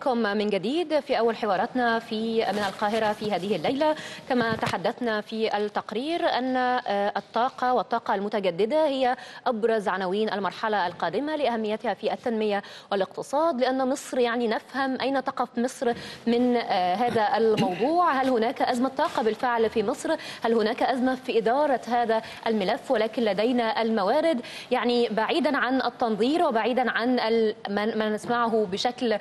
بكم من جديد في أول حواراتنا في من القاهرة في هذه الليلة. كما تحدثنا في التقرير أن الطاقة والطاقة المتجددة هي أبرز عناوين المرحلة القادمة لأهميتها في التنمية والاقتصاد. لأن مصر يعني نفهم أين تقف مصر من هذا الموضوع. هل هناك أزمة طاقة بالفعل في مصر؟ هل هناك أزمة في إدارة هذا الملف؟ ولكن لدينا الموارد. يعني بعيدا عن التنظير وبعيدا عن ما نسمعه بشكل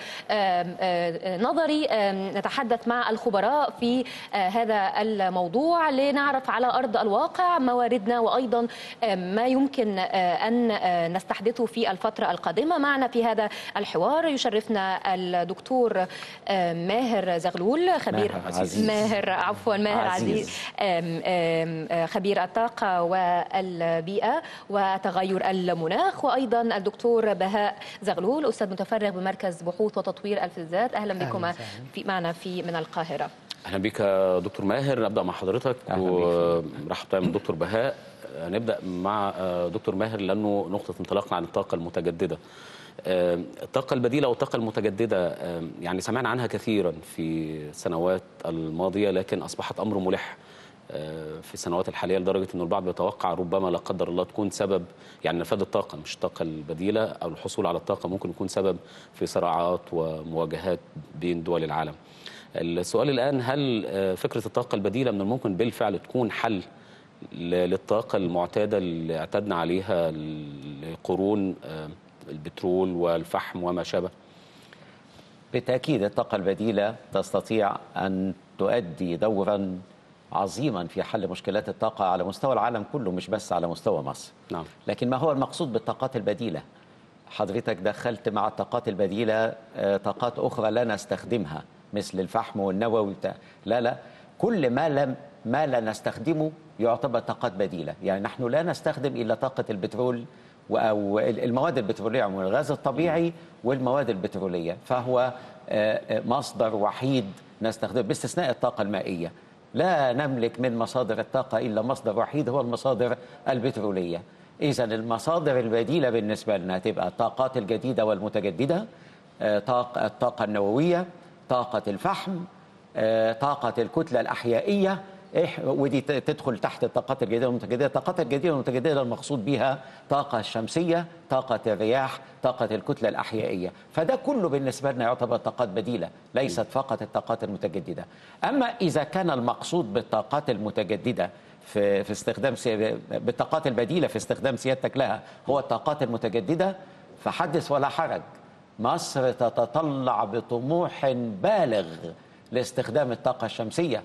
نظري نتحدث مع الخبراء في هذا الموضوع لنعرف على أرض الواقع مواردنا وأيضا ما يمكن أن نستحدثه في الفترة القادمة معنا في هذا الحوار يشرفنا الدكتور ماهر زغلول خبير ماهر عزيز. ماهر عفوا ماهر عزيز, عزيز. خبير الطاقة والبيئة وتغير المناخ وأيضا الدكتور بهاء زغلول أستاذ متفرغ بمركز بحوث وتطوير الفلزات أهلا بكم في معنا في من القاهرة. أهلا بك دكتور ماهر. نبدأ مع حضرتك ورحب طبعا بالدكتور بهاء. هنبدا مع دكتور ماهر لأنه نقطة انطلاقنا عن الطاقة المتجددة. الطاقة البديلة والطاقة المتجددة يعني سمعنا عنها كثيرا في السنوات الماضية لكن أصبحت أمر ملح. في السنوات الحالية لدرجة أنه البعض بيتوقع ربما لا قدر الله تكون سبب يعني نفاذ الطاقة مش الطاقة البديلة أو الحصول على الطاقة ممكن يكون سبب في صراعات ومواجهات بين دول العالم. السؤال الآن هل فكرة الطاقة البديلة من الممكن بالفعل تكون حل للطاقة المعتادة اللي اعتدنا عليها لقرون البترول والفحم وما شابه؟ بالتأكيد الطاقة البديلة تستطيع أن تؤدي دورا عظيما في حل مشكلات الطاقة على مستوى العالم كله مش بس على مستوى مصر. نعم. لكن ما هو المقصود بالطاقات البديلة؟ حضرتك دخلت مع الطاقات البديلة طاقات أخرى لا نستخدمها مثل الفحم والنووي لا لا. كل ما لم ما لا نستخدمه يعتبر طاقات بديلة. يعني نحن لا نستخدم إلا طاقة البترول أو المواد البترولية عموما الغاز الطبيعي والمواد البترولية. فهو مصدر وحيد نستخدمه باستثناء الطاقة المائية. لا نملك من مصادر الطاقة إلا مصدر وحيد هو المصادر البترولية. إذا المصادر البديلة بالنسبة لنا تبقى الطاقات الجديدة والمتجددة طاقة الطاقة النووية طاقة الفحم طاقة الكتلة الأحيائية ودي تدخل تحت الطاقات الجديدة والمتجددة الطاقات الجديدة والمتجددة المقصود بها طاقة الشمسية طاقة الرياح طاقة الكتلة الأحيائية. فده كله بالنسبة لنا يعتبر طاقات بديلة ليست فقط الطاقات المتجددة. أما إذا كان المقصود بالطاقات المتجددة في في استخدام بالطاقات البديلة في استخدام سيادتك لها هو الطاقات المتجددة فحدث ولا حرج. مصر تتطلع بطموح بالغ لاستخدام الطاقة الشمسية.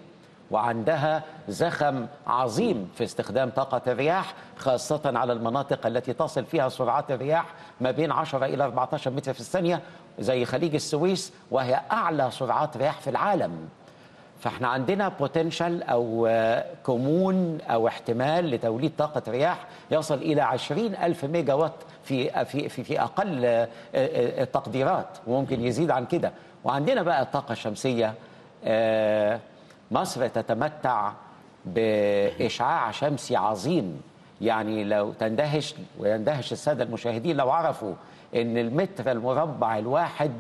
وعندها زخم عظيم في استخدام طاقة الرياح خاصة على المناطق التي تصل فيها سرعات الرياح ما بين 10 إلى 14 متر في الثانية زي خليج السويس وهي أعلى سرعات رياح في العالم. فإحنا عندنا potential أو كمون أو احتمال لتوليد طاقة رياح يصل إلى 20 ألف ميجا وات في, في, في, في أقل التقديرات وممكن يزيد عن كده. وعندنا بقى الطاقة الشمسية مصر تتمتع بإشعاع شمسي عظيم. يعني لو تندهش ويندهش السادة المشاهدين لو عرفوا أن المتر المربع الواحد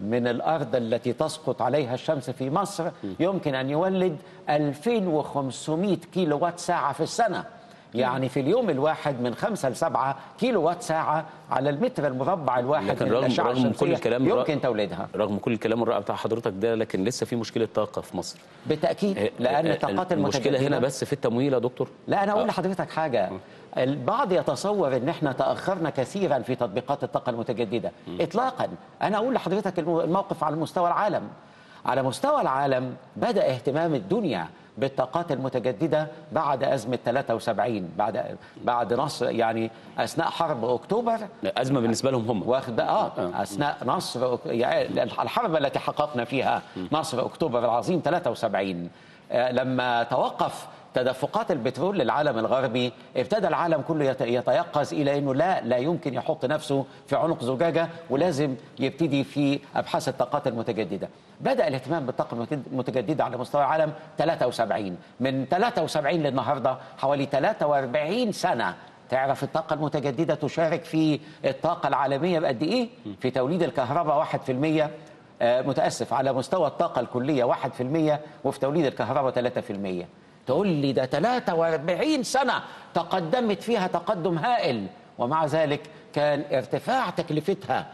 من الأرض التي تسقط عليها الشمس في مصر يمكن أن يولد 2500 كيلو وات ساعة في السنة. يعني في اليوم الواحد من خمسة لسبعة كيلو وات ساعة على المتر المربع الواحد لكن من رغم, رغم كل الكلام يمكن توليدها. رغم كل الكلام الرائع بتاع حضرتك ده لكن لسه في مشكلة طاقة في مصر. بالتأكيد لأن الطاقات المشكلة هنا بس في التمويل يا دكتور. لا أنا أقول لحضرتك حاجة. البعض يتصور إن إحنا تأخرنا كثيرا في تطبيقات الطاقة المتجددة. اطلاقا. أنا أقول لحضرتك الموقف على مستوى العالم. على مستوى العالم بدأ اهتمام الدنيا بالطاقات المتجددة بعد أزمة 73 بعد بعد نصر يعني أثناء حرب أكتوبر. أزمة بالنسبة لهم هم. واخد آه أثناء نصر يعني الحرب التي حققنا فيها نصر أكتوبر العظيم 73 لما توقف تدفقات البترول للعالم الغربي ابتدى العالم كله يتيقظ إلى إنه لا لا يمكن يحط نفسه في عنق زجاجة ولازم يبتدي في أبحاث الطاقات المتجددة. بدأ الاهتمام بالطاقة المتجددة على مستوى العالم 73 من 73 للنهاردة حوالي 43 سنة تعرف الطاقة المتجددة تشارك في الطاقة العالمية بقد إيه؟ في توليد الكهرباء 1% آه، متأسف على مستوى الطاقة الكلية 1% وفي توليد الكهرباء 3% تقول لي ده 43 سنة تقدمت فيها تقدم هائل. ومع ذلك كان ارتفاع تكلفتها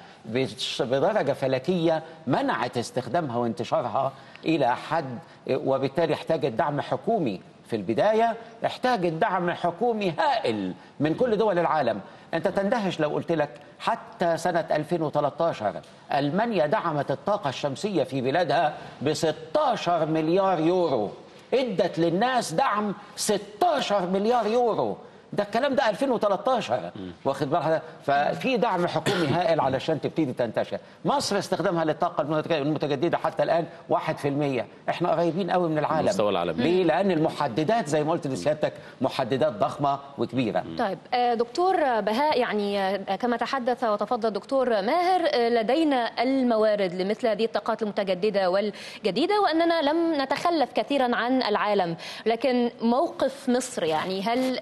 بدرجة فلكية منعت استخدامها وانتشارها إلى حد وبالتالي احتاجت دعم حكومي. في البداية احتاجت دعم حكومي هائل من كل دول العالم. أنت تندهش لو قلت لك حتى سنة 2013 ألمانيا دعمت الطاقة الشمسية في بلادها ب 16 مليار يورو. ادت للناس دعم 16 مليار يورو. ده الكلام ده 2013 واخد بالك؟ ففي دعم حكومي هائل علشان تبتدي تنتشر. مصر استخدامها للطاقة المتج- المتجددة حتى الآن 1% إحنا قريبين قوي من العالم. المستوى العالمي. ليه؟ لأن المحددات زي ما قلت لسيادتك محددات ضخمة وكبيرة. طيب آه، دكتور بهاء يعني آه، كما تحدث وتفضل دكتور ماهر آه، لدينا الموارد لمثل هذه الطاقات المتجددة والجديدة وأننا لم نتخلف كثيرا عن العالم. لكن موقف مصر يعني هل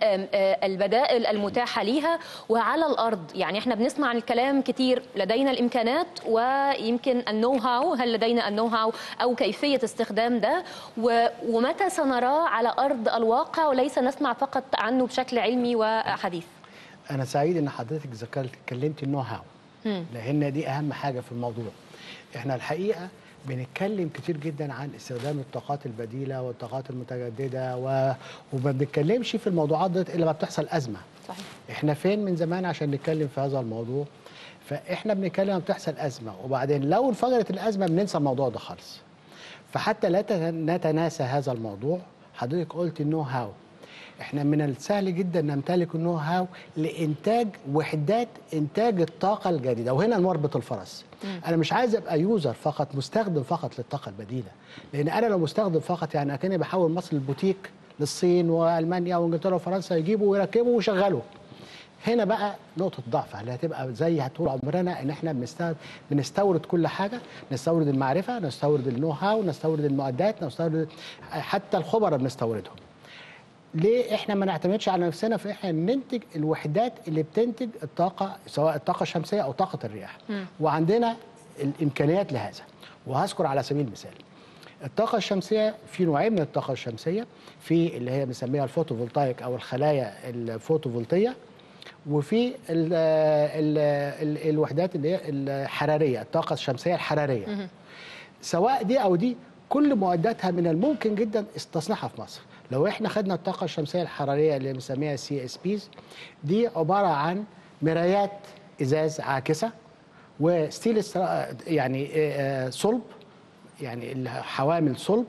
البدائل المتاحة ليها وعلى الأرض. يعني إحنا بنسمع عن الكلام كتير لدينا الإمكانات ويمكن النو هاو هل لدينا النو هاو أو كيفية استخدام ده؟ ومتى سنراه على أرض الواقع؟ وليس نسمع فقط عنه بشكل علمي وحديث. أنا سعيد إن حضرتك ذكرت اتكلمت النو هاو لأن دي أهم حاجة في الموضوع. إحنا الحقيقة بنتكلم كتير جدا عن استخدام الطاقات البديلة والطاقات المتجددة و... وما بنتكلمش في الموضوعات دي إلا ما بتحصل أزمة. صحيح. إحنا فين من زمان عشان نتكلم في هذا الموضوع؟ فإحنا بنتكلم لما بتحصل أزمة وبعدين لو انفجرت الأزمة بننسى الموضوع ده خالص. فحتى لا نتناسى هذا الموضوع حضرتك قلت ال know how إحنا من السهل جدا نمتلك ال know how لإنتاج وحدات إنتاج الطاقة الجديدة. وهنا نربط الفرس أنا مش عايز أبقى user فقط مستخدم فقط للطاقة البديلة. لأن أنا لو مستخدم فقط يعني أكني بحول مصر لبوتيك للصين وألمانيا وإنجلترا وفرنسا يجيبوا ويركبوا ويشغلوا. هنا بقى نقطة ضعف. اللي هتبقى زي طول عمرنا إن إحنا بنستورد بنستورد كل حاجة؟ نستورد المعرفة نستورد ال know how نستورد المعدات نستورد حتى الخبراء بنستوردهم. ليه إحنا ما نعتمدش على نفسنا في إحنا ننتج الوحدات اللي بتنتج الطاقة سواء الطاقة الشمسية أو طاقة الرياح. وعندنا الإمكانيات لهذا. وهذكر على سبيل المثال الطاقة الشمسية في نوعين من الطاقة الشمسية في اللي هي بنسميها ال photovoltaic أو الخلايا الفوتوفولتية وفي ال ال ال الوحدات اللي هي الحرارية الطاقة الشمسية الحرارية. سواء دي أو دي كل معداتها من الممكن جدا تصنيعها في مصر. لو إحنا خدنا الطاقة الشمسية الحرارية اللي بنسميها CSPs دي عبارة عن مرايات إزاز عاكسة و steel يعني آه، صلب يعني الحوامل صلب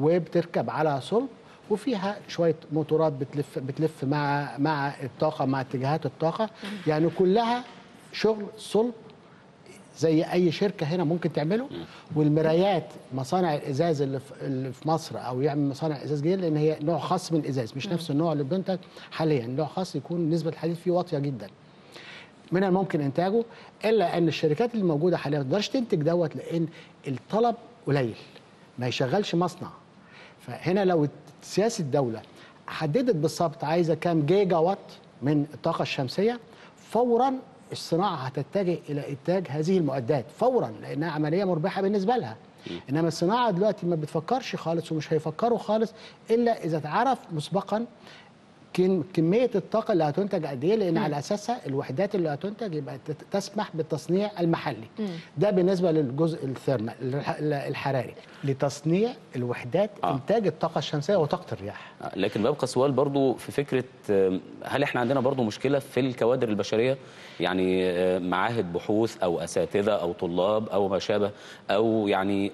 وبتركب على صلب وفيها شوية موتورات بتلف بتلف مع مع الطاقة مع اتجاهات الطاقة. يعني كلها شغل صلب زي أي شركة هنا ممكن تعمله. والمرايات مصانع الإزاز اللي في- مصر أو يعمل مصانع إزاز جديد لأن هي نوع خاص من الازاز مش نفس النوع اللي بينتج حاليا. نوع خاص يكون نسبة الحديد فيه واطية جدا. من الممكن إنتاجه إلا إن الشركات اللي موجودة حاليا ما تقدرش تنتج دوت لأن الطلب قليل. ما يشغلش مصنع. فهنا لو سياسة الدولة حددت بالظبط عايزة كام جيجا وات من الطاقة الشمسية فورا الصناعة هتتجه إلى إنتاج هذه المعدات فورا لأنها عملية مربحة بالنسبة لها. إنما الصناعة دلوقتي ما بتفكرش خالص ومش هيفكروا خالص إلا إذا اتعرف مسبقا كمية الطاقة اللي هتنتج قد إيه؟ لأن على أساسها الوحدات اللي هتنتج يبقى تسمح بالتصنيع المحلي. ده بالنسبة للجزء الثيرمال الح- الحراري. لتصنيع الوحدات آه. إنتاج الطاقة الشمسية وطاقة الرياح. لكن بيبقى سؤال برضو في فكرة آم، هل إحنا عندنا برضو مشكلة في الكوادر البشرية؟ يعني آه، معاهد بحوث أو أساتذة أو طلاب أو ما شابه أو يعني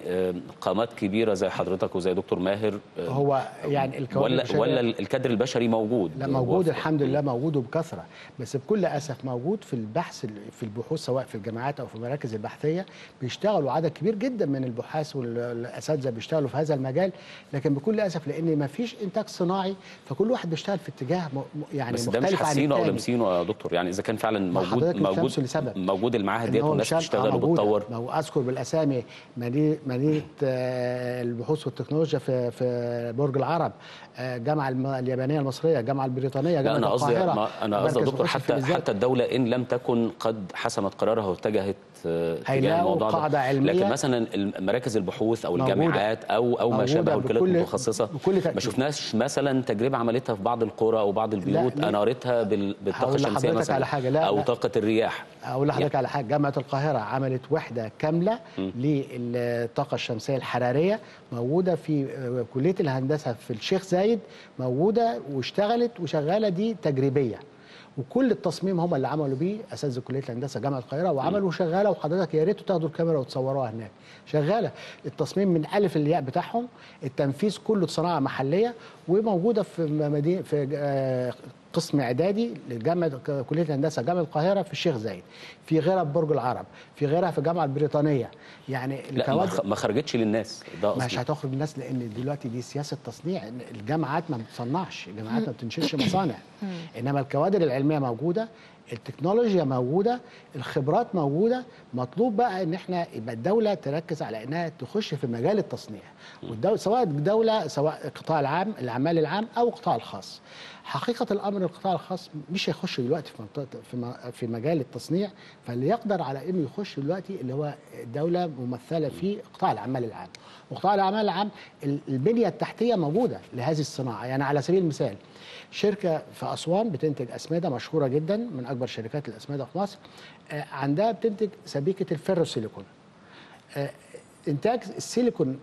قامات كبيرة زي حضرتك وزي دكتور ماهر آه، هو يعني الكوادر ولا البشرية- ولا الكادر البشري موجود؟ لا موجود هو- الحمد لله موجود وبكثرة بس بكل أسف موجود في البحث في البحوث سواء في الجامعات أو في المراكز البحثية بيشتغلوا عدد كبير جدا من البحاث والاساتذه بيشتغلوا في هذا المجال لكن بكل أسف لأن ما فيش إنتاج صناعي فكل واحد بيشتغل في اتجاه يعني بس ده مش مختلف حاسينه أو. لامسينه يا دكتور يعني إذا كان فعلا موجود موجود لسبب. موجود المعاهد ديت والناس بتشتغل آه موجودة. وبتطور ما هو أذكر بالأسامي مدينة آه، البحوث والتكنولوجيا في في برج العرب آه، الجامعة الم- اليابانية المصرية الجامعة البريطانية لا جامعه أنا قصدي أنا قصدي دكتور حتى. حتى الدولة إن لم تكن قد حسمت قرارها واتجهت آه، تجاه ده. قاعدة علمية لكن مثلا مراكز البحوث أو. الجامعات أو أو ما شابه الوكالات بكل- المتخصصة. ما شفناش مثلا تجربة عملتها في بعض القرى أو بعض البيوت. أنا قريتها بال- بالطاقة الشمسية مثلا على حاجة. لا، أو لا. طاقة الرياح أقول لحضرتك على حاجة جامعة القاهرة عملت وحدة كاملة للطاقة الشمسية الحرارية موجودة في آه، كلية الهندسة في الشيخ زايد موجودة واشتغلت وشغالة دي تجريبية. وكل التصميم هم اللي عملوا بيه اساتذه كلية الهندسة جامعة القاهرة وعملوا شغالة وحضرتك يا ريت تاخدوا الكاميرا وتصوروها هناك. شغالة. التصميم من ألف للياء بتاعهم التنفيذ كله صناعه محلية وموجودة في مدينه في آه، قسم إعدادي لجامعة كلية الهندسه جامعة القاهرة في الشيخ زايد في غيرها في برج العرب في غيرها في الجامعة البريطانيه يعني لا ما الكوادر خ- ما خرجتش للناس ده مش هتخرج الناس لأن دلوقتي دي سياسة تصنيع الجامعات ما بتصنعش الجامعات ما بتنشئش مصانع. إنما الكوادر العلمية موجودة التكنولوجيا موجودة الخبرات موجودة مطلوب بقى إن إحنا يبقى الدولة تركز على إنها تخش في مجال التصنيع والدولة سواء الدولة سواء القطاع العام العمال العام أو القطاع الخاص. حقيقة الأمر القطاع الخاص مش هيخش دلوقتي في منطقة في في مجال التصنيع فاللي يقدر على إنه يخش دلوقتي اللي هو الدولة ممثلة في قطاع العمال العام. وقطاع العمال العام ال- البنية التحتية موجودة لهذه الصناعة. يعني على سبيل المثال شركة في أسوان بتنتج أسمدة مشهورة جدا من أكبر شركات الأسمدة في مصر. آه، عندها بتنتج سبيكة الفيروسيليكون. آه، إنتاج السيليكون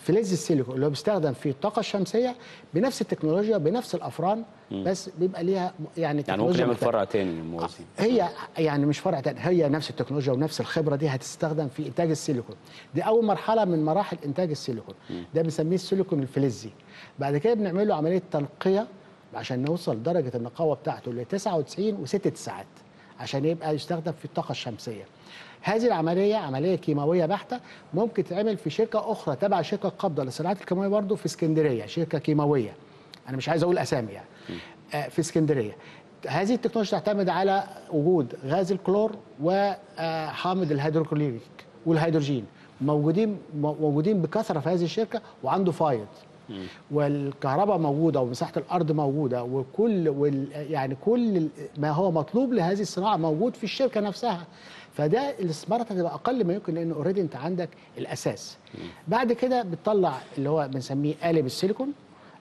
فلز السيليكون اللي هو بيستخدم في الطاقة الشمسية بنفس التكنولوجيا بنفس الأفران بس بيبقى ليها يعني يعني ممكن تكنولوجيا يعمل. فرع تاني موازي هي يعني مش فرع تاني هي نفس التكنولوجيا ونفس الخبرة دي هتستخدم في إنتاج السيليكون. دي أول مرحلة من مراحل إنتاج السيليكون. ده بنسميه السيليكون الفلزي. بعد كده بنعمل له عملية تنقية عشان نوصل درجة النقاوة بتاعته ل 99 و6 ساعات عشان يبقى يستخدم في الطاقة الشمسية. هذه العملية عملية كيماوية بحتة ممكن تتعمل في شركة أخرى تبع شركة قابضه للصناعات الكيماوية برضه في اسكندرية شركة كيماوية. أنا مش عايز أقول أسامي يعني. آه، في اسكندرية. هذه التكنولوجيا تعتمد على وجود غاز الكلور وحامض الهيدروكلوريك والهيدروجين موجودين موجودين بكثرة في هذه الشركة وعنده فايض. والكهرباء موجودة ومساحة الأرض موجودة وكل وال يعني كل ما هو مطلوب لهذه الصناعة موجود في الشركة نفسها. فده الاستثمارات هتبقى أقل ما يمكن لأن already أنت عندك الأساس. بعد كده بتطلع اللي هو بنسميه قالب السيليكون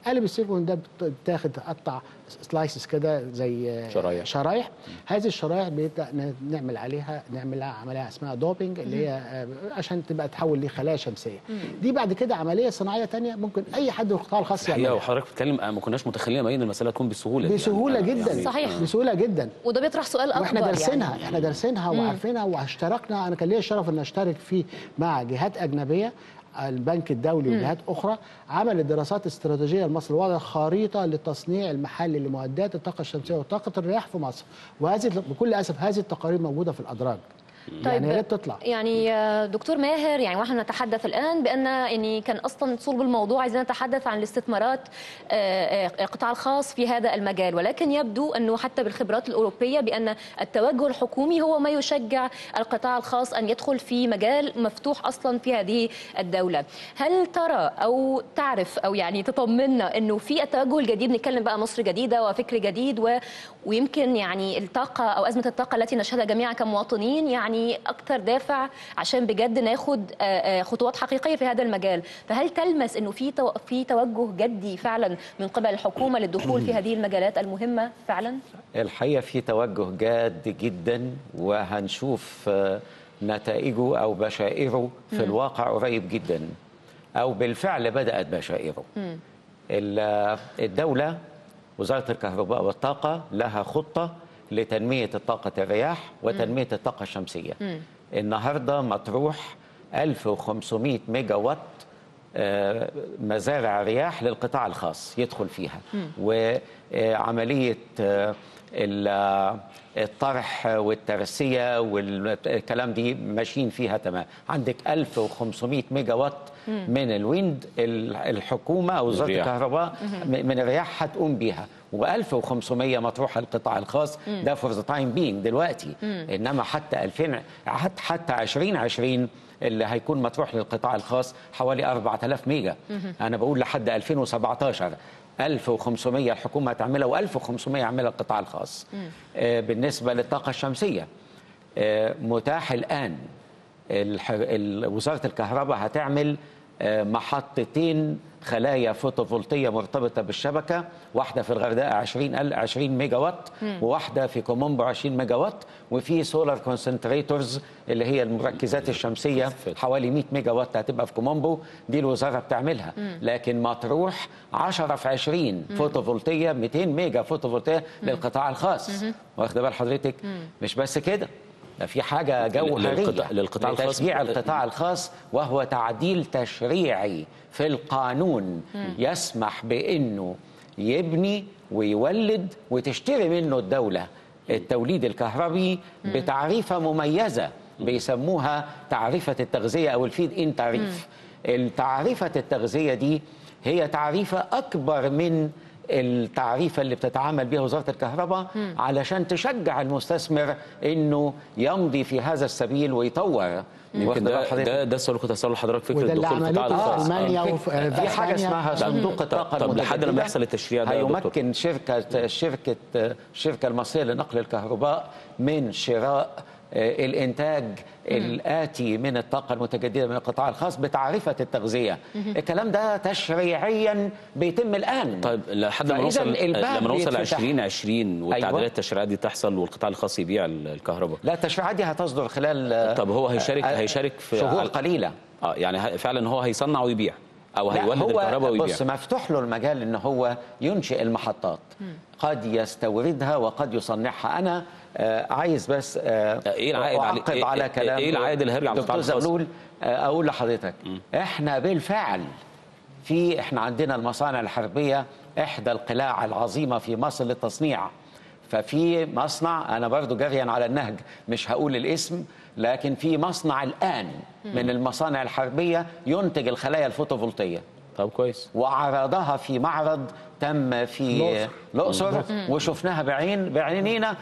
قالب السيليكون ده بتاخد تقطع slices كده زي شرايح. شرايح. هذه الشرايح بنبدأ نعمل عليها نعمل لها عملية اسمها doping اللي هي آه، عشان تبقى تحول لخلايا شمسية. دي بعد كده عملية صناعية تانية ممكن أي حد في القطاع الخاص يعملها وحضرتك بتتكلم آه، ما كناش متخيلين ان المسألة تكون بالسهوله دي. بسهولة يعني جدا. يعني صحيح. بسهولة جدا. وده بيطرح سؤال أكبر وإحنا دارسينها يعني. إحنا دارسينها وعارفينها واشتركنا. أنا كان ليا الشرف إن أشترك فيه مع جهات أجنبية. البنك الدولي وجهات أخرى عملت دراسات استراتيجية لمصر وضع خريطه للتصنيع المحلي لمعدات الطاقة الشمسية وطاقة الرياح في مصر. وهذه بكل أسف هذه التقارير موجودة في الأدراج. يعني يا ريت تطلع. يعني آه، دكتور ماهر يعني ونحن نتحدث الآن بأن يعني كان أصلا صلب الموضوع عايزين نتحدث عن الاستثمارات آه، آه، القطاع الخاص في هذا المجال. ولكن يبدو أنه حتى بالخبرات الأوروبية بأن التوجه الحكومي هو ما يشجع القطاع الخاص أن يدخل في مجال مفتوح أصلا في هذه الدولة. هل ترى أو تعرف أو يعني تطمنا أنه في التوجه الجديد نتكلم بقى مصر جديدة وفكر جديد و... ويمكن يعني الطاقة أو أزمة الطاقة التي نشهدها جميعا كمواطنين يعني أكثر دافع عشان بجد ناخد آه، آه، خطوات حقيقية في هذا المجال. فهل تلمس إنه في. في توجه جدي فعلا من قبل الحكومة للدخول في هذه المجالات المهمة فعلا؟ الحقيقة في توجه جاد جدا وهنشوف آه، نتائجه أو بشائره في الواقع قريب جدا. أو بالفعل بدأت بشائره. ال- الدولة وزارة الكهرباء والطاقة لها خطة لتنمية الطاقة الرياح وتنمية الطاقة الشمسية. النهارده مطروح 1500 ميجا وات آه، مزارع رياح للقطاع الخاص يدخل فيها. وعملية آه، آه، الطرح والترسية والكلام دي ماشيين فيها تمام. عندك 1500 ميجا وات من ال wind ال- الحكومة أو وزارة. الكهرباء من الرياح هتقوم بيها. و1500 مطروح القطاع الخاص. ده for the time being دلوقتي. إنما حتى 2000 حتى حتى 2020 اللي هيكون مطروح للقطاع الخاص حوالي 4000 ميجا. أنا بقول لحد 2017 1500 الحكومة هتعملها و1500 يعملها القطاع الخاص. آه بالنسبة للطاقة الشمسية آه متاح الآن وزارة الكهرباء هتعمل محطتين خلايا فوتوفولتية مرتبطة بالشبكة واحدة في الغردقة 20 ال 20 ميجا وات وواحدة في كومومبو 20 ميجا وات وفي solar concentrators اللي هي المركزات الشمسية حوالي 100 ميجا وات هتبقى في كومومبو. دي الوزارة بتعملها. لكن مطروح 10 في 20 فوتوفولتية 200 ميجا فوتوفولتية للقطاع الخاص. واخد بال حضرتك؟ مش بس كده. ده في حاجة جوهريه للقطاع- الخاص. لتشجيع القطاع الخاص وهو تعديل تشريعي في القانون. يسمح بإنه يبني ويولد وتشتري منه الدولة. التوليد الكهربي بتعريفة مميزة بيسموها تعرفه التغذية أو الفيد إن تعريف. التعرفه التغذية دي هي تعريفة أكبر من التعريفه اللي بتتعامل بها وزارة الكهرباء علشان تشجع المستثمر إنه يمضي في هذا السبيل ويطور يمكن ده؟ ده ده السؤال اللي كنت اساله لحضرتك فكرة دخول القطاع عملته الخاص ألمانيا آه. وفي- في حاجة. اسمها صندوق الطاقة طب لحد. لما يحصل التشريع ده. هيمكن شركه شركه الشركة المصريه لنقل الكهرباء من شراء آه، الإنتاج الآتي من الطاقة المتجددة من القطاع الخاص بتعرفه التغذية. الكلام ده تشريعيا بيتم الآن. طيب لحد ما نوصل لما نوصل بيتفتح. 2020 والتعديلات أيوة. التشريعية دي تحصل والقطاع الخاص يبيع ال- الكهرباء. لا التشريعات دي هتصدر خلال آه، طب هو هيشارك آه، هيشارك في شهور قليلة. آه يعني فعلا هو هيصنع ويبيع أو هيولد الكهرباء ويبيع. بص مفتوح له المجال إن هو ينشئ المحطات. قد يستوردها وقد يصنعها. أنا آه عايز بس آه إيه العائد على- إيه- على كلام إيه العائد هيرجع على دكتور؟ زغلول آه أقول لحضرتك إحنا بالفعل في إحنا عندنا المصانع الحربية إحدى القلاع العظيمة في مصر للتصنيع. ففي مصنع أنا برضو جريا على النهج مش هقول الاسم لكن في مصنع الآن من المصانع الحربية ينتج الخلايا الفوتوفولتية. طب كويس. وعرضها في معرض تم في الأقصر. وشفناها بعين بعينينا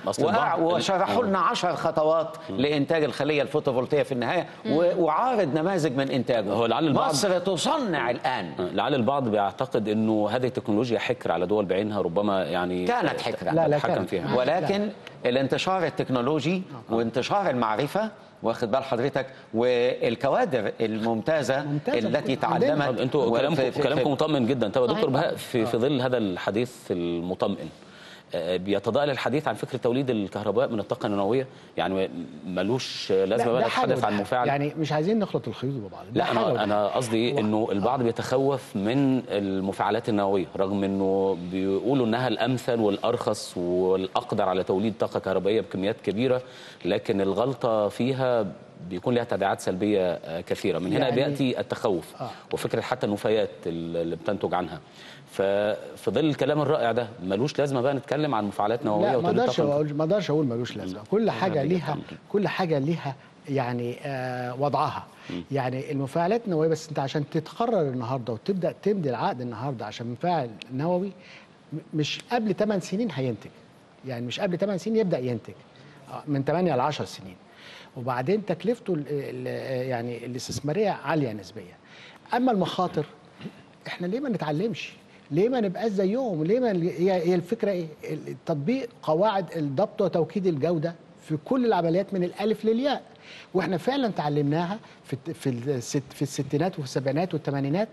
وشرحوا لنا عشر خطوات لإنتاج الخلية الفوتوفولتية في النهاية و- وعارض نماذج من إنتاجه. هو لعل البعض- مصر تصنع الآن. لعل البعض بيعتقد إنه هذه التكنولوجيا حكر على دول بعينها ربما يعني كانت حكرة. لا، لا، كانت. فيها. ولكن الانتشار التكنولوجي وانتشار المعرفة واخد بال حضرتك والكوادر الممتازة, ممتازة. التي. تعلمت أنتوا كلامكم كلامكم مطمئن جدا طب يا. دكتور بهاء في في ظل هذا الحديث المطمئن آه، بيتضاءل الحديث عن فكره توليد الكهرباء من الطاقة النووية يعني ملوش لازمة لا، بقى نتحدث عن. مفاعل يعني مش عايزين نخلط الخيوط ببعض لا أنا أنا. قصدي إنه البعض بيتخوف من المفاعلات النووية رغم إنه بيقولوا إنها الأمثل والأرخص والأقدر على توليد طاقة كهربائية بكميات كبيرة لكن الغلطة فيها بيكون لها تبعات سلبية آه، كثيرة من هنا يعني- بيأتي التخوف آه. وفكرة حتى النفايات اللي بتنتج عنها ففي ظل الكلام الرائع ده ملوش لازمة بقى نتكلم عن مفاعلات نووية لا ما أقدرش أقول ما أقدرش أقول ملوش لازمة. كل حاجة ليها. كل حاجة ليها يعني آه وضعها. يعني المفاعلات النووية بس انت عشان تتقرر النهارده وتبدأ تمضي العقد النهارده عشان مفاعل نووي مش قبل 8 سنين هينتج. يعني مش قبل 8 سنين يبدأ ينتج. آه، من 8 ل 10 سنين. وبعدين تكلفته ال- ال- يعني الاستثمارية عالية نسبيا. أما المخاطر إحنا ليه ما نتعلمش؟ ليه ما نبقاش زيهم؟ ليه ما هي الفكرة إيه؟ التطبيق قواعد الضبط وتوكيد الجودة في كل العمليات من الألف للياء. وإحنا فعلا تعلمناها في في الست في الستينات وفي السبعينات والثمانينات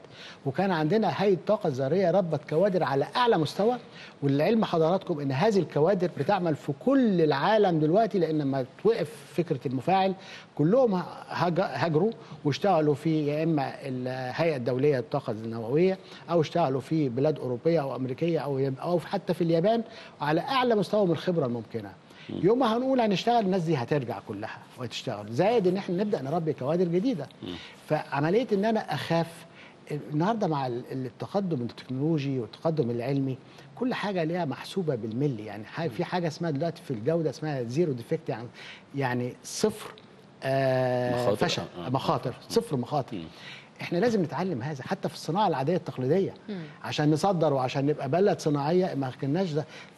وكان عندنا هيئة الطاقه الذريه ربت كوادر على أعلى مستوى والعلم حضراتكم إن هذه الكوادر بتعمل في كل العالم دلوقتي لأن لما توقف فكرة المفاعل كلهم هاجروا واشتغلوا في يا إما الهيئة الدولية للطاقة النووية أو اشتغلوا في بلاد أوروبية أو أمريكية أو أو حتى في اليابان على أعلى مستوى من الخبرة الممكنة. يوم ما هنقول هنشتغل الناس دي هترجع كلها وتشتغل زائد إن إحنا نبدأ نربي كوادر جديده فعملية إن أنا أخاف النهارده مع ال- التقدم التكنولوجي والتقدم العلمي كل حاجة ليها محسوبة بالملي. يعني حاجة في حاجة اسمها دلوقتي في الجودة اسمها zero defect يعني يعني صفر آه مخاطر. فشل آه. مخاطر صفر مخاطر. إحنا لازم نتعلم هذا حتى في الصناعة العادية التقليدية. عشان نصدر وعشان نبقى بلد صناعية ما كناش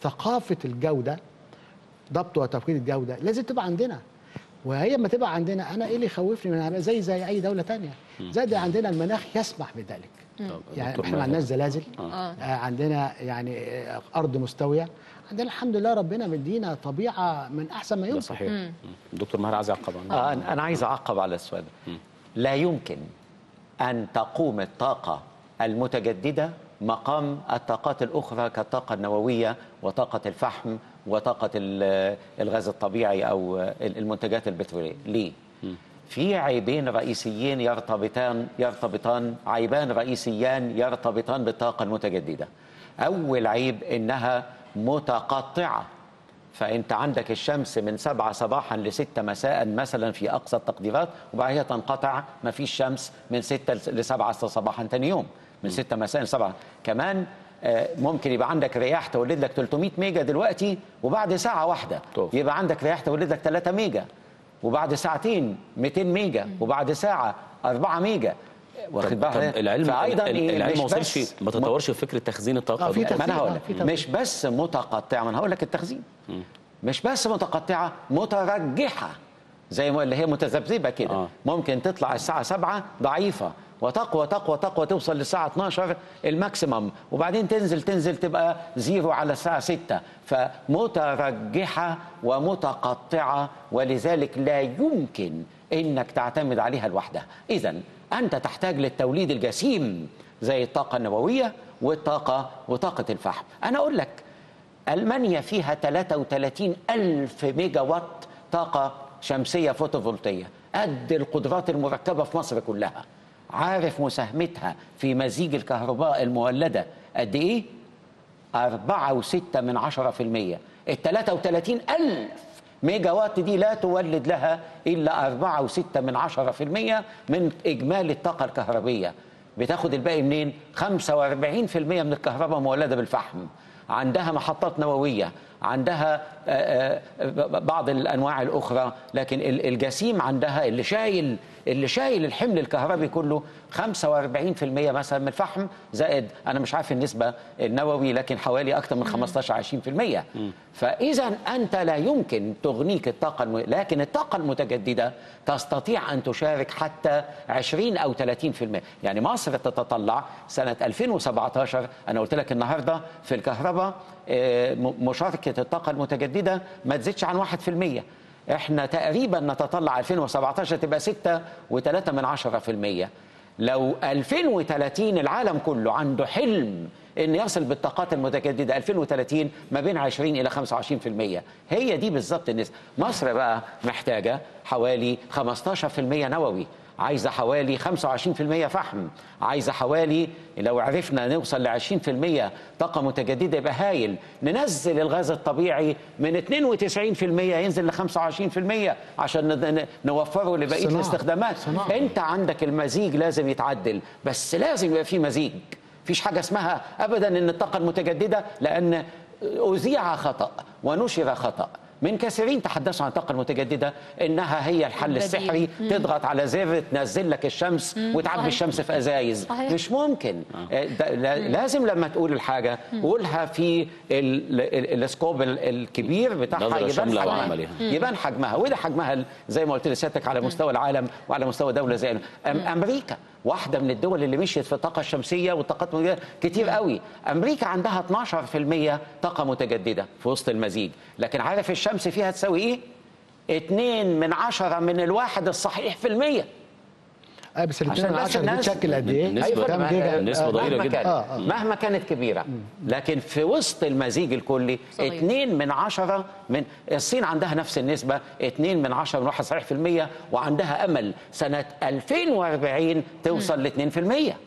ثقافة الجودة ضبط وتوكيد الجودة. لازم تبقى عندنا. وهي ما تبقى عندنا أنا إيه اللي يخوفني من زي زي أي دولة تانية. زائد عندنا المناخ يسمح بذلك. يعني إحنا ما. عندناش زلازل. آه. عندنا يعني آه، أرض مستوية. عندنا الحمد لله ربنا مدينا طبيعة من أحسن ما يمكن. صحيح. مم. دكتور ماهر عايز يعقب عنه آه، أنا عايز أعقب على السؤال ده. لا يمكن أن تقوم الطاقة المتجددة مقام الطاقات الأخرى كالطاقة النووية وطاقة الفحم وطاقة ال- الغاز الطبيعي أو المنتجات البترولية. ليه؟ في عيبين رئيسيين يرتبطان يرتبطان عيبان رئيسيان يرتبطان بالطاقة المتجددة. أول عيب إنها متقطعة. فانت عندك الشمس من سبعة صباحا لستة مساء مثلا في أقصى التقديرات وبعدها تنقطع ما فيش شمس من ستة لسبعة صباحا تاني يوم. من ستة مساء لسبعة. كمان ممكن يبقى عندك رياح تولد لك 300 ميجا دلوقتي وبعد ساعة واحدة. طب. يبقى عندك رياح تولد لك 3 ميجا. وبعد ساعتين 200 ميجا. وبعد ساعة 4 ميجا. واخد بالك العلم إيه، العلم ما وصلش ما تطورش في فكرة تخزين الطاقة. آه، في دكتور. ما أنا تخزين، هقول آه، لك تخزين. مش بس متقطعه ما أنا هقول لك التخزين. مش بس متقطعة مترجحة. زي ما اللي هي متذبذبة كده. آه. آه. ممكن تطلع الساعة 7 ضعيفة. وتقوى تقوى تقوى توصل للساعة 12 ال maximum. وبعدين تنزل تنزل تبقى zero على الساعة 6 فمترجحة ومتقطعة ولذلك لا يمكن إنك تعتمد عليها لوحدها إذا أنت تحتاج للتوليد الجسيم زي الطاقة النووية والطاقة وطاقة الفحم. أنا أقول لك ألمانيا فيها 33 ألف ميجا وات طاقة شمسية فوتوفولتية. قد القدرات المركبة في مصر كلها. عارف مساهمتها في مزيج الكهرباء المولدة. قد إيه؟ أربعة وستة من عشرة في المية. التلاتة وتلاتين ألف ميجا وات دي لا تولد لها إلا أربعة وستة من عشرة في المية من إجمالي الطاقة الكهربية. بتاخد الباقي منين؟ خمسة وأربعين في المية من الكهرباء مولدة بالفحم. عندها محطات نووية. عندها آه، آه، بعض الأنواع الأخرى لكن ال- الجسيم عندها اللي شايل اللي شايل الحمل الكهربي كله 45% مثلا من الفحم زائد أنا مش عارف النسبة النووي لكن حوالي أكثر من 15 20% فاذا أنت لا يمكن تغنيك الطاقة الم... لكن الطاقة المتجددة تستطيع أن تشارك حتى 20 أو 30% يعني مصر تتطلع سنة 2017 أنا قلت لك النهارده في الكهرباء مشاركة الطاقة المتجددة ما تزيدش عن 1% إحنا تقريبا نتطلع 2017 تبقى 6 و3 من 10 في المية. لو 2030 العالم كله عنده حلم إن يصل بالطاقات المتجددة 2030 ما بين 20 إلى 25% هي دي بالظبط النسبة. مصر بقى محتاجة حوالي 15% نووي. عايزة حوالي 25% فحم عايزة حوالي لو عرفنا نوصل ل 20% طاقة متجددة يبقى هايل ننزل الغاز الطبيعي من 92% ينزل ل 25% عشان نوفره لبقية صناعة. الاستخدامات صناعة. انت عندك المزيج لازم يتعدل بس لازم يبقى في مزيج مفيش حاجة اسمها ابدا إن الطاقة المتجددة لأن اذيع خطأ ونشر خطأ من كثيرين. تحدثوا عن الطاقة المتجددة إنها هي الحل. السحري. تضغط على زر تنزل لك الشمس وتعبي صحيح. الشمس في أزايز. صحيح. مش ممكن. آه، لا- لازم لما تقول الحاجة قولها في ال- ال- السكوب ال- الكبير بتاعها يبان حجمها. يبان حجمها. وده حجمها زي ما قلت لسيادتك على مستوى العالم وعلى مستوى دولة زي أم- واحدة من الدول اللي مشيت في الطاقة الشمسية والطاقات المتجددة كتير قوي. أمريكا عندها 12% طاقة متجددة في وسط المزيج لكن عارف الشمس فيها تساوي إيه؟ اتنين من عشرة من الواحد الصحيح في المية. آه بس عشان الاثنين من بس عشرة دي الناس- تشكل قد إيه؟ النسبة- كام جيجا؟ النسبة آه، ضئيلة مهما جدا. آه، آه. مهما كانت كبيرة لكن في وسط المزيج الكلي صغير. اتنين من عشرة من الصين عندها نفس النسبة اتنين من عشرة من واحد صحيح في المية وعندها أمل سنة 2040 توصل لاتنين في المية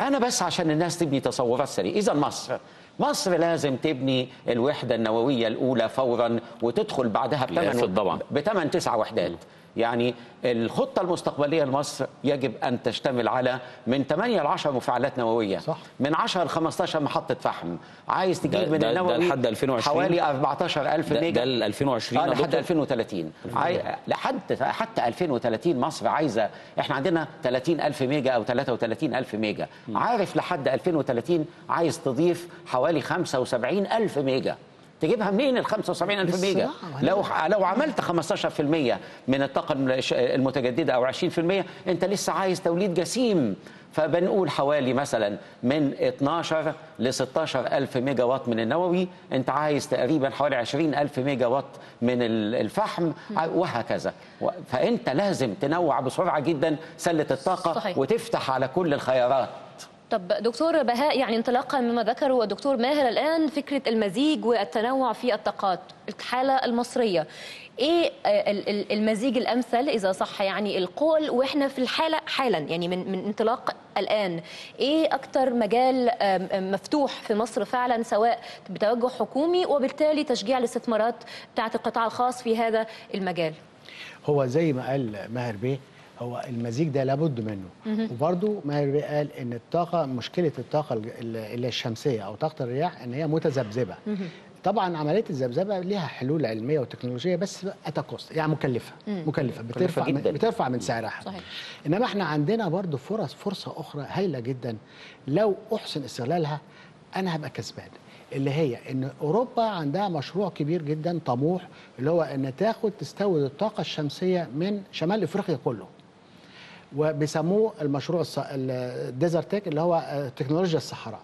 أنا بس عشان الناس تبني تصورات سريعة إذا مصر مصر لازم تبني الوحدة النووية الأولى فورا وتدخل بعدها بثمان طبعا. بثمان تسع وحدات يعني الخطة المستقبلية لمصر يجب أن تشتمل على من 8 ل 10 مفاعلات نووية صح. من 10 ل 15 محطة فحم. عايز تجيب من ده- ده النووي لحد 2020 حوالي 14000 ده, ميجا. ده ال 2020 آه يا لحد دكتور؟ 2030 عاي... لحد حتى 2030 مصر عايزة إحنا عندنا 30000 ميجا أو 33000 ميجا. عارف لحد 2030 عايز تضيف حوالي 75000 ميجا. تجيبها منين ال 75000 ميجا؟ بالصراحة. لو لو عملت 15% من الطاقه المتجددة أو 20% أنت لسه عايز توليد جسيم. فبنقول حوالي مثلا من 12 ل 16 ألف ميجا وات من النووي أنت عايز تقريبا حوالي 20 ألف ميجا وات من ال- الفحم وهكذا. فأنت لازم تنوع بسرعة جدا سلة الطاقة صحيح. وتفتح على كل الخيارات. طب دكتور بهاء يعني انطلاقا مما ذكره الدكتور ماهر الآن فكرة المزيج والتنوع في الطاقات الحالة المصرية. إيه ال- ال- المزيج الأمثل؟ إذا صح يعني القول وإحنا في الحالة حالا يعني من من انطلاق الآن. إيه أكتر مجال مفتوح في مصر فعلا سواء بتوجه حكومي وبالتالي تشجيع الاستثمارات بتاعت القطاع الخاص في هذا المجال؟ هو زي ما قال ماهر بيه هو المزيج ده لابد منه. وبرضه ماهر قال إن الطاقة مشكلة الطاقة الشمسية أو طاقة الرياح إن هي متذبذبة. طبعا عملية الذبذبة ليها حلول علمية وتكنولوجية بس اتكوست يعني مكلفة. مكلفة بترفع من جداً. بترفع من سعرها. صحيح. إنما إحنا عندنا برضه فرص فرصة أخرى هايلة جدا. لو أحسن استغلالها أنا هبقى كسبان. اللي هي إن أوروبا عندها مشروع كبير جدا طموح اللي هو إن تاخد تستورد الطاقة الشمسية من شمال إفريقيا كله. وبيسموه المشروع الديزرتيك اللي هو آه، تكنولوجيا الصحراء.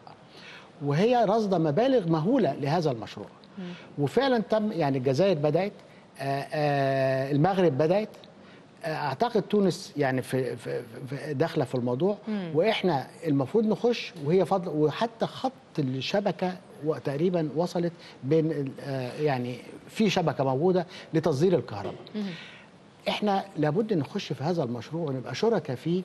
وهي رصد مبالغ مهولة لهذا المشروع. وفعلا تم يعني الجزائر بدأت آه، آه، المغرب بدأت. أعتقد تونس يعني في, في, في داخلة في الموضوع. وإحنا المفروض نخش وهي فضل وحتى خط الشبكة تقريبا وصلت بين يعني في شبكة موجودة لتصدير الكهرباء. إحنا لابد نخش في هذا المشروع ونبقى شركاء فيه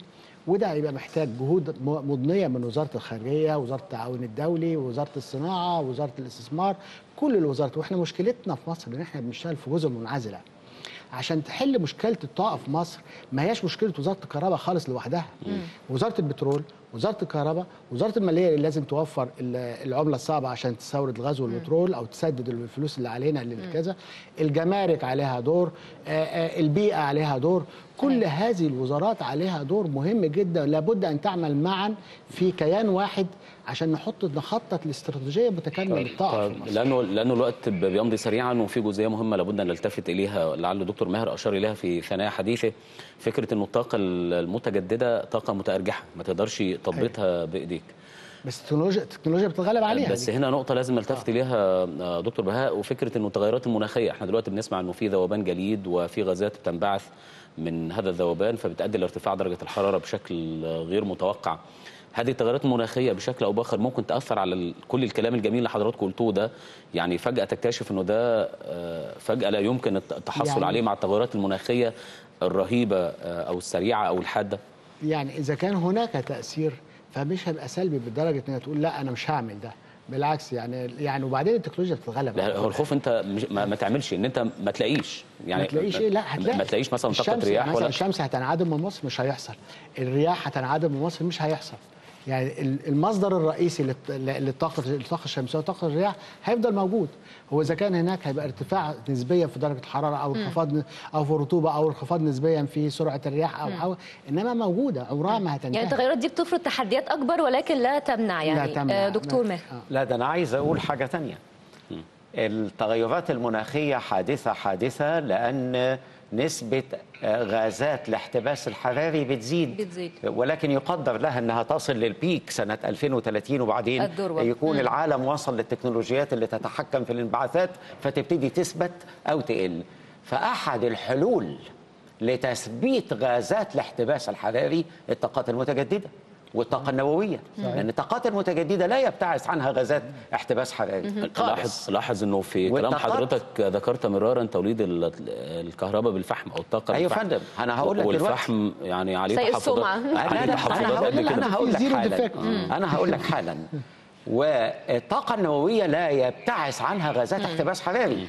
وده هيبقى محتاج جهود مضنية من وزارة الخارجية وزارة التعاون الدولي وزاره الصناعة وزاره الاستثمار كل الوزارات. وإحنا مشكلتنا في مصر إن إحنا بنشتغل في جزر منعزلة. عشان تحل مشكلة الطاقه في مصر ما هياش مشكلة وزارة الكهرباء خالص لوحدها. وزارة البترول وزارة الكهرباء وزارة المالية اللي لازم توفر ال- العملة الصعبة عشان تستورد الغاز والبترول أو تسدد الفلوس اللي علينا للكذا الجمارك عليها دور آه، آه، البيئة عليها دور. كل هذه الوزارات عليها دور مهم جدا. لابد أن تعمل معا في كيان واحد عشان نحط نخطط لاستراتيجية متكاملة للطاقه في طيب مصر لأنه لأنه الوقت بيمضي سريعا وفي جزئية مهمة لابد أن نلتفت إليها لعل الدكتور ماهر أشار إليها في ثنايا حديثة. فكرة انه الطاقة المتجددة طاقة متأرجحة ما تقدرش تضبطها بإيديك. بس التكنولوجيا التكنولوجيا بتتغلب عليها. بس دي. هنا نقطة لازم نلتفت إليها آه، دكتور بهاء وفكرة إنه التغيرات المناخية، إحنا دلوقتي بنسمع إنه في ذوبان جليد وفي غازات بتنبعث. من هذا الذوبان فبتؤدي لارتفاع درجة الحرارة بشكل غير متوقع. هذه التغيرات المناخية بشكل أو بآخر ممكن تأثر على كل الكلام الجميل اللي حضراتكم قلتوه ده، يعني فجأة تكتشف إنه ده آه، فجأة لا يمكن الت- التحصل يعني- عليه مع التغيرات المناخية الرهيبة آه، أو السريعة أو الحادة. يعني إذا كان هناك تأثير فمش هيبقى سلبي بدرجة إنها تقول لا أنا مش هعمل ده بالعكس يعني يعني وبعدين التكنولوجيا بتتغلب لا هو الخوف انت مش ما, ما تعملش ان انت ما تلاقيش. يعني ما تلاقيش إيه لا هتلاقي. ما تلاقيش مثلا طاقة رياح مثلا ولا الشمس هتنعدم من مصر مش هيحصل. الرياح هتنعدم من مصر مش هيحصل. يعني ال- المصدر الرئيسي للط- للطاقة الطاقه الشمسية وطاقة الرياح هيفضل موجود. هو إذا كان هناك هيبقى ارتفاع نسبيا في درجة الحرارة أو انخفاض أو في الرطوبه أو انخفاض نسبيا في سرعة الرياح أو أو إنما موجودة عمرها ما هتنتهي. يعني التغيرات دي بتفرض تحديات أكبر ولكن لا تمنع يعني لا تمنع. آه، دكتور لا. ماهر. آه. لا ده أنا عايز أقول حاجة تانية. التغيرات المناخية حادثة حادثة لأن نسبة آه، غازات الاحتباس الحراري بتزيد بتزيد. ولكن يقدر لها إنها تصل للبيك سنة 2030 وبعدين الذروة. يكون مم. العالم وصل للتكنولوجيات اللي تتحكم في الانبعاثات فتبتدي تثبت أو تقل فأحد الحلول لتثبيت غازات الاحتباس الحراري الطاقات المتجددة والطاقة النووية. لأن الطاقات المتجددة لا يبتعث عنها غازات احتباس حراري. لاحظ لاحظ إنه في كلام حضرتك ذكرت مرارا توليد ال- الكهرباء بالفحم أو الطاقة أيوة بالفحم. فندم، أنا هقول لك دلوقتي. والفحم يعني عليه سيء تحفظات. عليه أنا هقول لك أنا هقول لك حالا. أنا هقول لك حالا. والطاقة النووية لا يبتعث عنها غازات احتباس حراري.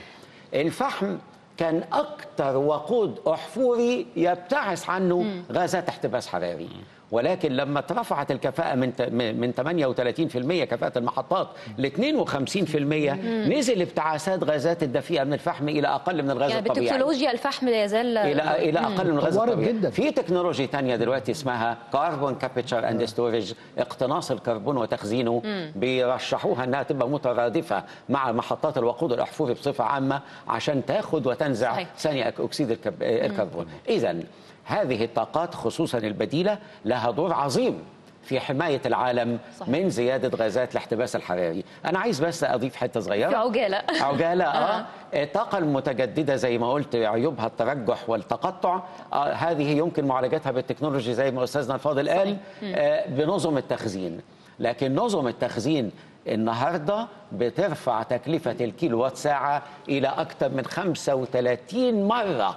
الفحم كان أكثر وقود أحفوري يبتعث عنه غازات احتباس حراري. ولكن لما اترفعت الكفاءة من من من 38% كفاءة المحطات ل 52% نزل ابتعاثات غازات الدفيئة من الفحم إلى أقل من الغاز يعني الطبيعي. بتكنولوجيا الفحم لا يزال إلى إلى أقل من الغاز الطبيعي. جدا. في تكنولوجيا تانية دلوقتي اسمها carbon capture and storage اقتناص الكربون وتخزينه بيرشحوها إنها تبقى مترادفة مع محطات الوقود الأحفوري بصفة عامة عشان تاخد وتنزع صحيح. ثاني أك- أكسيد الكب- الكربون. اذا هذه الطاقات خصوصا البديلة لها دور عظيم في حماية العالم صحيح. من زيادة غازات الاحتباس الحراري. أنا عايز بس أضيف حتة صغيرة. في عجالة. عجالة آه. الطاقة المتجددة زي ما قلت عيوبها الترجح والتقطع. آه هذه يمكن معالجتها بال technology زي ما أستاذنا الفاضل قال آه بنظم التخزين. لكن نظم التخزين النهاردة بترفع تكلفة الكيلو وات ساعة إلى أكثر من 35 مرة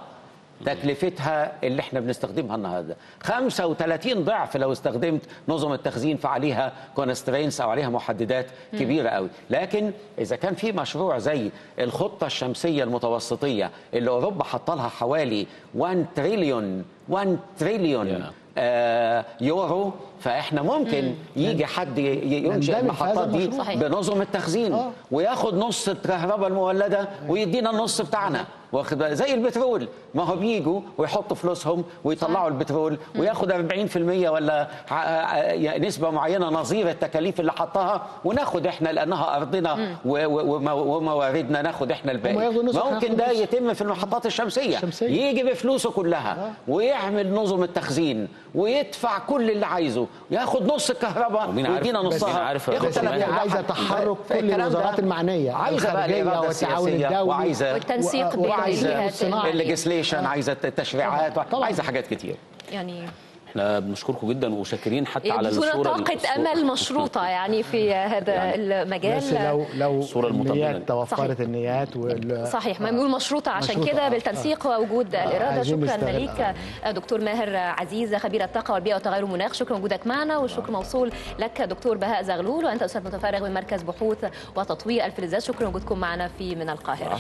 تكلفتها اللي إحنا بنستخدمها النهارده 35 ضعف لو استخدمت نظم التخزين فعليها constraints أو عليها محددات كبيرة قوي لكن إذا كان في مشروع زي الخطة الشمسية المتوسطية اللي أوروبا حاطة لها حوالي 1 تريليون 1 تريليون Yeah. يورو فإحنا ممكن يجي حد ينشئ المحطات دي. بنظم التخزين آه. وياخد نص الكهرباء المولدة ويدينا النص بتاعنا واخد؟ زي البترول. ما هو بيجوا ويحطوا فلوسهم ويطلعوا البترول وياخد 40% ولا نسبة معينة نظير التكاليف اللي حطها وناخد إحنا لأنها أرضنا ومواردنا ناخد إحنا الباقي. ممكن ده. يتم في المحطات الشمسية, الشمسية. يجي بفلوسه كلها ويعمل نظم التخزين. ويدفع كل اللي عايزه ياخد نص الكهرباء ويدينا نصها عارف يا ياخد ثلاث. عايزة تحرك كل الوزارات المعنية، عايزة الاراده والتعاون الدولي. وعايزة والتنسيق و- بين وعايزة الجهات. الليجسليشن عايزة التشريعات. عايزة حاجات كتير يعني إحنا بنشكركم جدا وشاكرين حتى على الصورة طاقة الصورة- أمل مشروطة يعني في هذا يعني المجال. بس لو لو المطمئنة. النيات توفرت النيات وال... صحيح. ما بنقول مشروطة عشان مشروطة، كده آه. بالتنسيق ووجود الإرادة عايزين شكرا ليك دكتور ماهر عزيز خبير الطاقة والبيئة وتغير المناخ. شكرا وجودك معنا والشكر موصول لك دكتور بهاء زغلول وأنت أستاذ متفرغ من مركز بحوث وتطوير الفلزات. شكرا وجودكم معنا في من القاهرة.